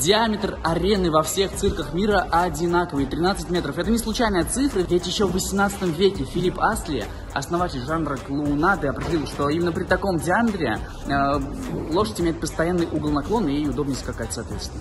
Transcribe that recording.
Диаметр арены во всех цирках мира одинаковый, 13 метров. Это не случайная цифра, ведь еще в 18 веке Филипп Асли, основатель жанра клоунады, определил, что именно при таком диаметре э, лошадь имеет постоянный угол наклона и ей удобнее скакать соответственно.